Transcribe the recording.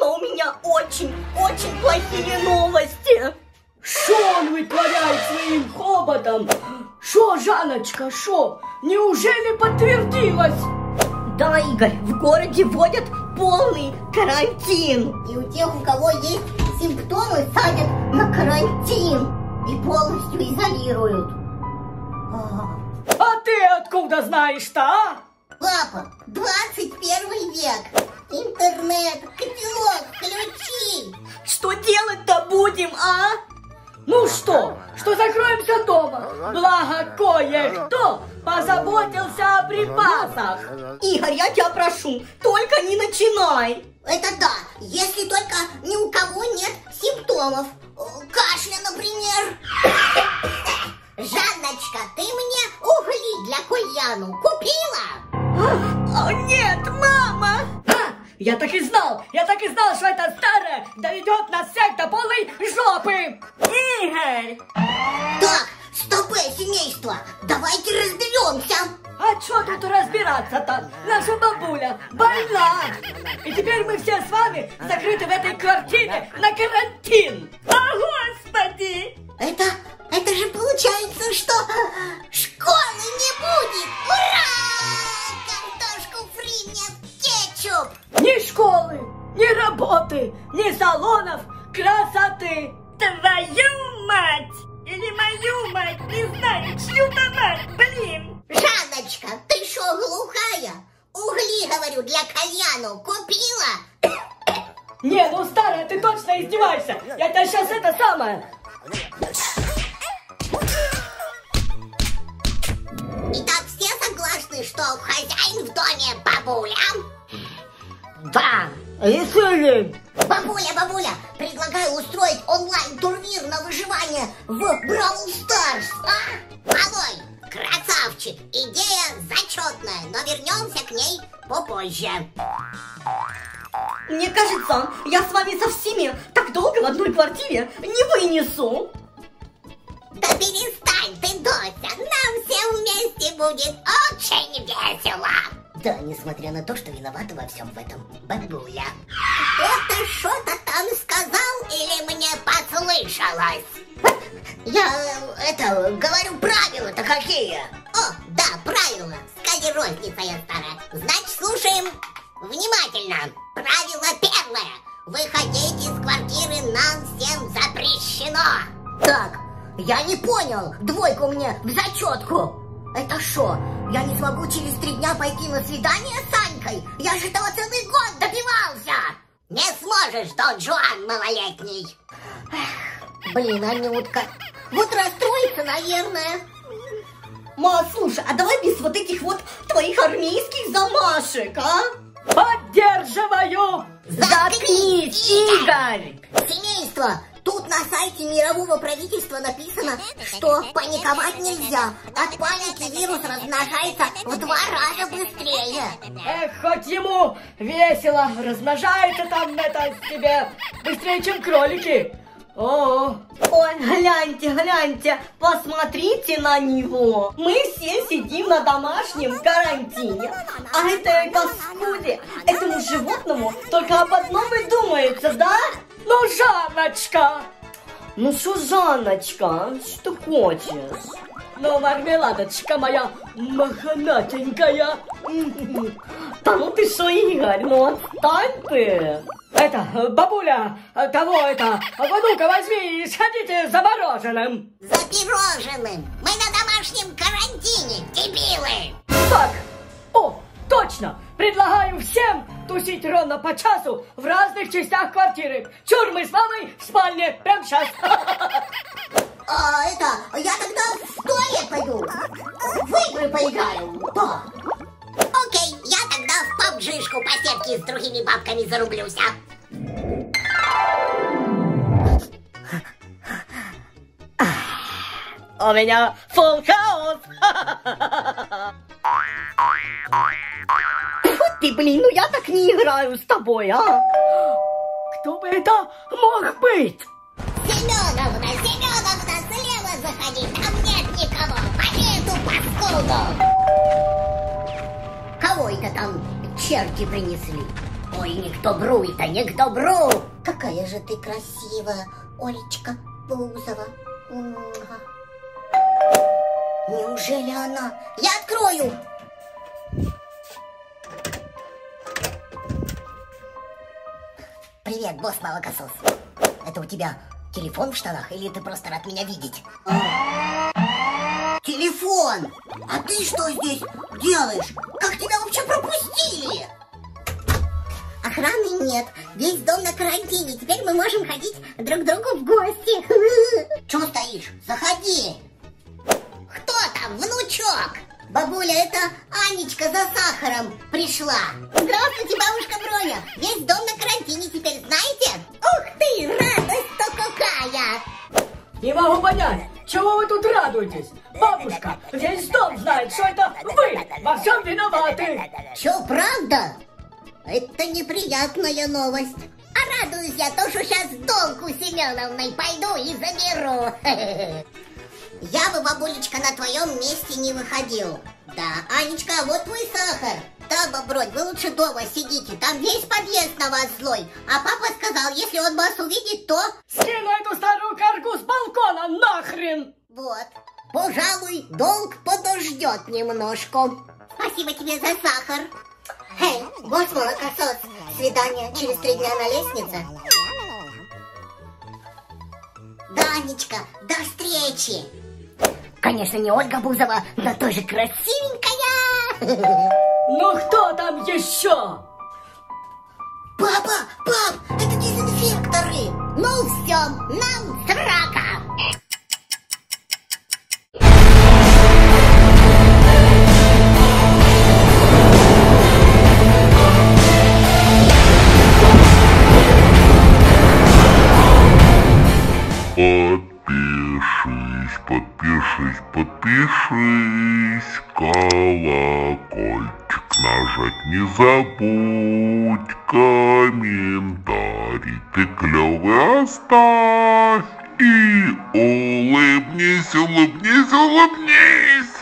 но у меня очень-очень плохие новости. Что он вытворяет своим хоботом? Что, Жаночка, что? Неужели подтвердилось? Да, Игорь, в городе вводят полный карантин. И у тех, у кого есть симптомы, садят на карантин и полностью изолируют. А, а ты откуда знаешь-то, а? Папа, 21 век. Интернет, котелок, ключи. Что делать-то будем, а? Ну что, что закроемся дома? Благо кое-кто позаботился о припасах. Игорь, я тебя прошу, только не начинай. Это да, если только ни у кого нет симптомов. Кашля, например. Жанночка, ты мне угли для кальяну купила? О, нет, мама! Я так и знал, я так и знал, что это старое доведет нас всех до полной жопы! Игорь! Так, стопы, семейство, давайте разберемся! А что тут разбираться-то? Наша бабуля больна! И теперь мы все с вами закрыты в этой квартире на карантин! О, Господи! Это, это же получается, мать, блин! Жанночка, ты что, глухая? Угли, говорю, для кальяну купила? Не, ну старая, ты точно издеваешься. Я тебя сейчас это самое... Итак, все согласны, что хозяин в доме бабуля? Да, если... Бабуля, бабуля, предлагаю устроить онлайн-турнир на выживание в Бравл Старс, а? Малой, красавчик, идея зачетная, но вернемся к ней попозже. Мне кажется, я с вами со всеми так долго в одной квартире не вынесу. Да перестань ты, Дося, нам всем вместе будет очень весело. Да, несмотря на то, что виновата во всем в этом бабуля. Это что-то там сказал или мне послышалось? Я, это, говорю, правила-то какие? О, да, правила. Скажи, розница я старая. Значит, слушаем внимательно. Правило первое. Выходить из квартиры нам всем запрещено. Так, я не понял. Двойку мне в зачетку. Это что, я не смогу через три дня пойти на свидание с Санькой? Я же этого целый год добивался! Не сможешь, Дон Жуан малолетний. Эх, блин, Анютка, вот расстроится, наверное. Ма, слушай, а давай без вот этих вот твоих армейских замашек, а? Поддерживаю! Заткнись, Игорь! Семейство, тут на сайте мирового правительства написано, что паниковать нельзя. От паники вирус размножается в два раза быстрее. Эх, хоть ему весело, размножается там это себе быстрее, чем кролики. О, Ой, гляньте, гляньте, посмотрите на него. Мы все сидим на домашнем карантине, а этой господи, этому животному только об одном и думается, да? Ну, Жанночка, Ну что, Жанночка, что хочешь? ну, мармеладочка моя мохнатенькая. Да ну ты что, Игорь, ну отстань ты. Это, бабуля, того это, а ну-ка возьми и сходите за мороженым. За пирожным. Мы на домашнем карантине, дебилы. Тусить ровно по часу в разных частях квартиры. Чур, мы с мамой в спальне прямо сейчас. А, это, я тогда в туалет пойду. В игры поиграю. Да. Окей, я тогда в пабжишку по сетке с другими бабками зарублюсь, а? У меня фул хаус. Вот ты, блин, ну я так не играю с тобой, а? Кто бы это мог быть? Семеновна, Семеновна, слева заходи, там нет никого. Поди эту паскуду. Кого это там черти принесли? Ой, не к добру это, не к добру. Какая же ты красивая, Олечка Бузова. Неужели она? Я открою! Привет, босс молокосос. Это у тебя телефон в штанах или ты просто рад меня видеть? Телефон! А ты что здесь делаешь? Как тебя вообще пропустили? Охраны нет. Весь дом на карантине. Теперь мы можем ходить друг к другу в гости. Чего стоишь? Заходи. Кто там, внучок? Бабуля, это Анечка за сахаром пришла. Здравствуйте, бабушка Броня. Весь дом на карантине теперь, знаете? Ух ты, радость-то какая! Не могу понять, чего вы тут радуетесь? Бабушка, весь дом знает, что это вы во всем виноваты. Че, правда? Это неприятная новость. А радуюсь я то, что сейчас Долку Семеновной пойду и заберу. Я бы, бабулечка, на твоем месте не выходил. Да, Анечка, вот твой сахар. Да, бобродь, вы лучше дома сидите, там весь подъезд на вас злой. А папа сказал, если он вас увидит, то... Скину эту старую каргу с балкона нахрен. Вот. Пожалуй, долг подождет немножко. Спасибо тебе за сахар. Эй, босс молокосос, свидание через три дня на лестнице? Данечка, до встречи! Конечно, не Ольга Бузова, но тоже красивенькая! Ну кто там еще? Папа, пап, это дезинфекторы! Ну все, нам срака! Нажать не забудь, комментарий ты клевый оставь и улыбнись, улыбнись, улыбнись.